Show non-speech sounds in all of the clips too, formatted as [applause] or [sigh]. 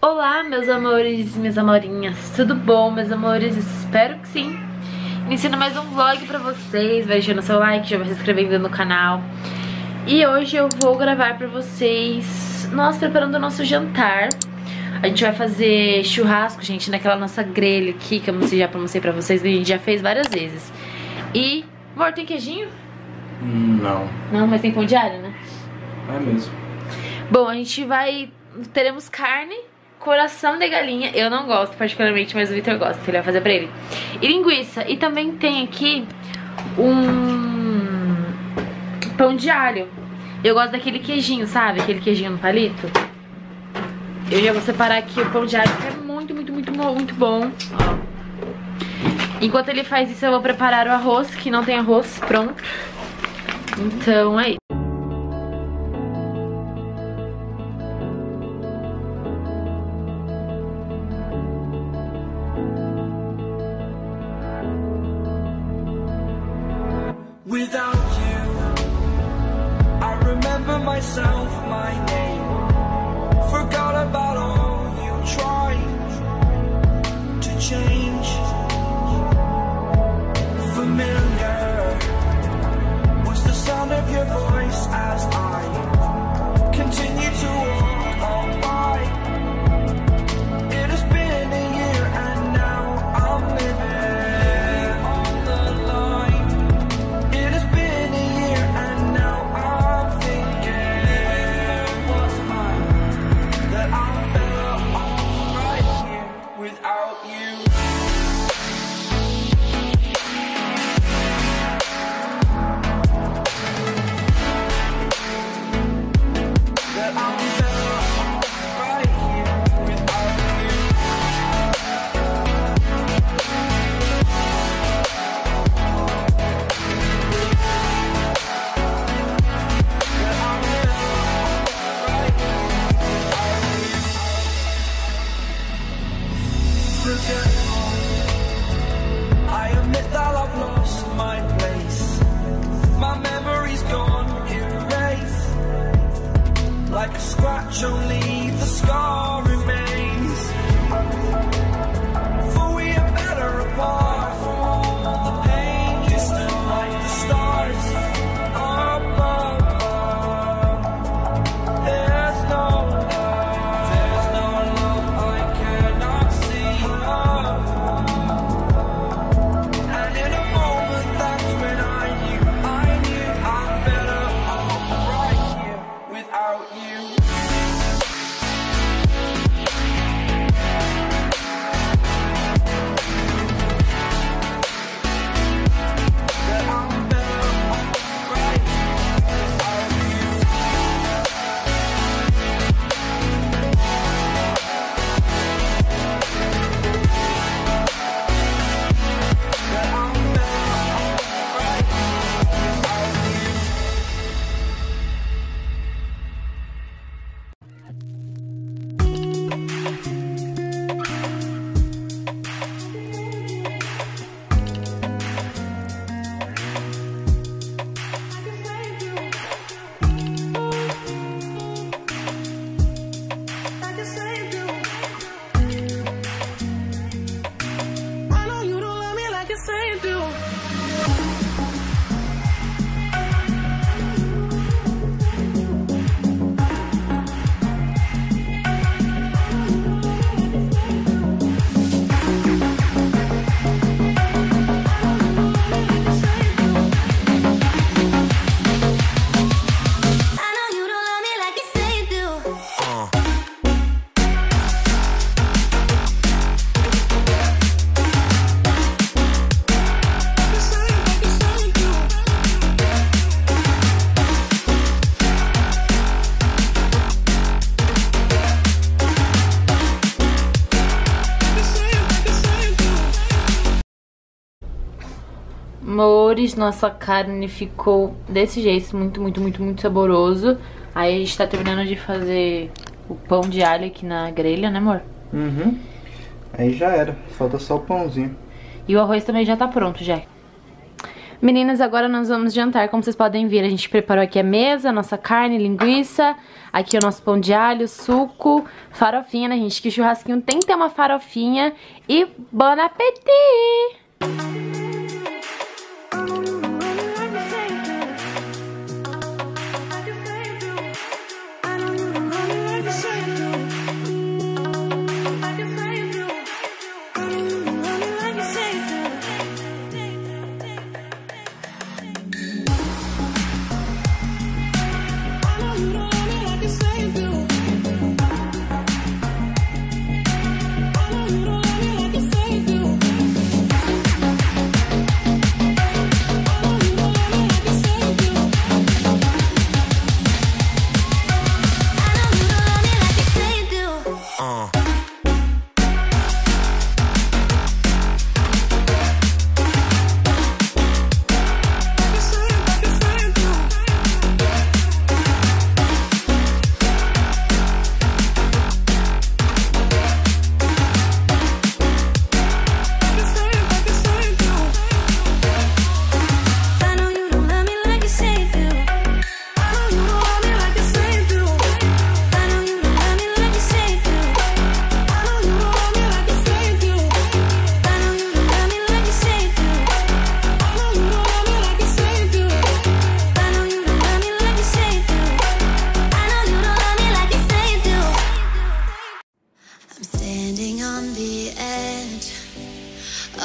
Olá, meus amores e minhas amorinhas, tudo bom, meus amores? Espero que sim. Iniciando mais um vlog pra vocês, vai deixando seu like, já vai se inscrevendo no canal. E hoje eu vou gravar pra vocês nós preparando o nosso jantar. A gente vai fazer churrasco, gente, naquela nossa grelha aqui, que eu mostrei, já mostrei pra vocês, a gente já fez várias vezes. E, amor, tem queijinho? Não. Não, mas tem pão de alho, né? É mesmo. Bom, a gente vai... Teremos carne, coração de galinha. Eu não gosto particularmente, mas o Victor gosta, ele vai fazer pra ele. E linguiça. E também tem aqui um pão de alho. Eu gosto daquele queijinho, sabe? Aquele queijinho no palito. Eu já vou separar aqui o pão de alho, que é muito, muito, muito, muito bom. Enquanto ele faz isso, eu vou preparar o arroz, que não tem arroz pronto. Então, aí. Without Nossa carne ficou desse jeito, muito, muito, muito, muito saboroso. Aí a gente tá terminando de fazer o pão de alho aqui na grelha, né amor? Uhum. Aí já era. Falta só o pãozinho. E o arroz também já tá pronto, já. Meninas, agora nós vamos jantar, como vocês podem ver, a gente preparou aqui a mesa, a nossa carne, linguiça, aqui o nosso pão de alho, suco, farofinha, né, gente? Que churrasquinho tem que ter uma farofinha e bon appétit!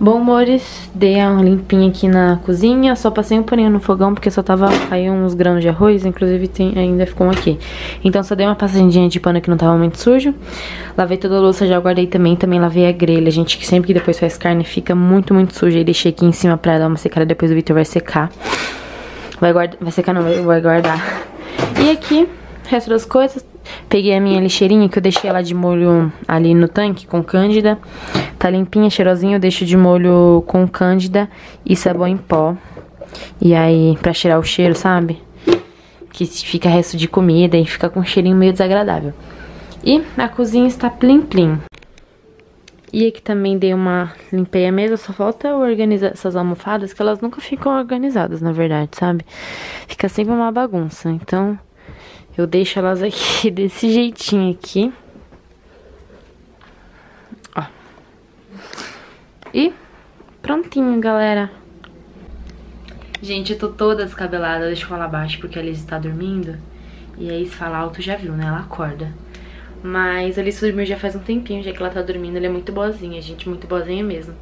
Bom, amores, dei uma limpinha aqui na cozinha, só passei um paninho no fogão porque só tava, caiu uns grãos de arroz, inclusive tem, ainda ficou um aqui. Então só dei uma passadinha de pano que não tava muito sujo. Lavei toda a louça, já guardei também, também lavei a grelha, gente, que sempre que depois faz carne fica muito, muito suja. E deixei aqui em cima pra dar uma secada, depois o Victor vai secar. Vai guardar, vai secar não, vai guardar. E aqui, resto das coisas, peguei a minha lixeirinha que eu deixei ela de molho ali no tanque com cândida. Tá limpinha, cheirosinha, eu deixo de molho com cândida e sabão em pó. E aí, pra tirar o cheiro, sabe? Que fica resto de comida e fica com um cheirinho meio desagradável. E a cozinha está plim plim. E aqui também dei uma limpei a mesa, só falta organizar essas almofadas, que elas nunca ficam organizadas, na verdade, sabe? Fica sempre uma bagunça. Então, eu deixo elas [laughs] aqui desse jeitinho aqui. E prontinho, galera. Gente, eu tô toda descabelada, deixa eu falar baixo porque a Liz está dormindo. E aí, se falar alto, já viu, né? Ela acorda. Mas a Alice dormiu já faz um tempinho, já que ela tá dormindo. Ela é muito boazinha, gente, muito boazinha mesmo.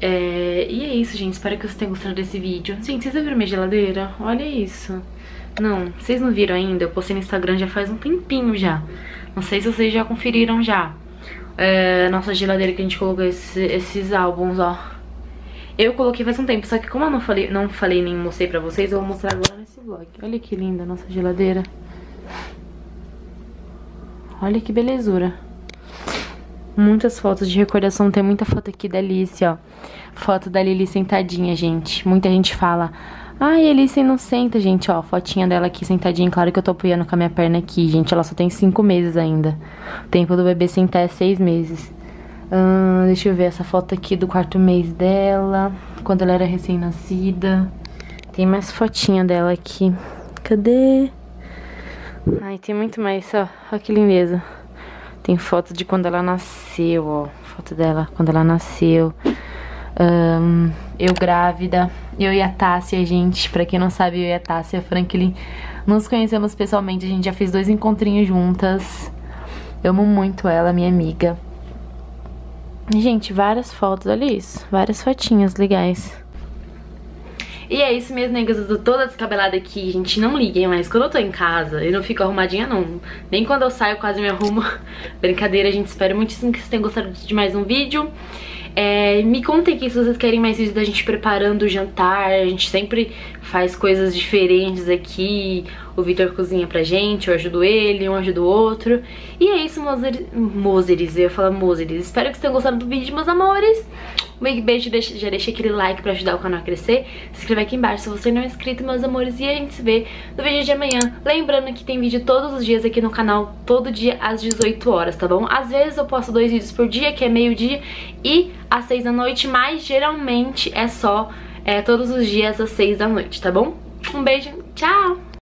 É, e é isso, gente. Espero que vocês tenham gostado desse vídeo. Gente, vocês viram minha geladeira? Olha isso. Não, vocês não viram ainda? Eu postei no Instagram já faz um tempinho já. Não sei se vocês já conferiram já. É, nossa geladeira que a gente colocou esse- esses álbuns, ó. Eu coloquei faz um tempo, só que como eu não falei, não falei nem mostrei pra vocês, eu vou mostrar agora nesse vlog. Olha que linda a nossa geladeira. Olha que belezura. Muitas fotos de recordação, tem muita foto aqui da Alice, ó. Foto da Lili sentadinha, gente. Muita gente fala, ai, Alice não senta, gente, ó. Fotinha dela aqui sentadinha, claro que eu tô apoiando com a minha perna aqui, gente. Ela só tem cinco meses ainda. O tempo do bebê sentar é seis meses. Hum, deixa eu ver essa foto aqui do quarto mês dela, quando ela era recém-nascida. Tem mais fotinha dela aqui. Cadê? Ai, tem muito mais, ó. Olha que lindeza. Tem foto de quando ela nasceu, ó. Foto dela quando ela nasceu. Ahn, eu grávida. Eu e a Tássia, gente. Pra quem não sabe, eu e a Tássia Franklin nos conhecemos pessoalmente. A gente já fez dois encontrinhos juntas. Eu amo muito ela, minha amiga. Gente, várias fotos, olha isso. Várias fotinhas legais. E é isso mesmo, negas. Eu tô toda descabelada aqui, gente. Não liguem, mas quando eu tô em casa, eu não fico arrumadinha, não. Nem quando eu saio, eu quase me arrumo. [laughs] Brincadeira, gente. Espero muitíssimo que vocês tenham gostado de mais um vídeo. É, me contem aqui se vocês querem mais vídeos da gente preparando o jantar. A gente sempre faz coisas diferentes aqui. O Vitor cozinha pra gente, eu ajudo ele, um ajuda o outro. E é isso, mozeres. Mozeres, eu ia falar mozeres. Espero que vocês tenham gostado do vídeo, meus amores. Um big beijo, já deixa aquele like pra ajudar o canal a crescer. Se inscreve aqui embaixo se você não é inscrito, meus amores. E a gente se vê no vídeo de amanhã. Lembrando que tem vídeo todos os dias aqui no canal, todo dia às 18 horas, tá bom? Às vezes eu posto dois vídeos por dia, que é meio-dia e às 6 da noite, mas geralmente é só é, todos os dias às 6 da noite, tá bom? Um beijo, tchau!